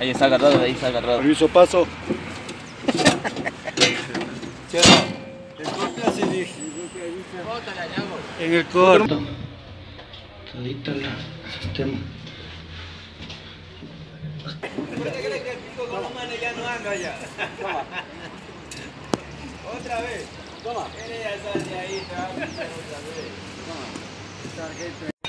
Ahí está agarrado, ahí está agarrado. Permiso, paso. En el corto. Todita la sistema. Otra vez. Toma. Él ya sale ahí, te va a otra vez. Toma.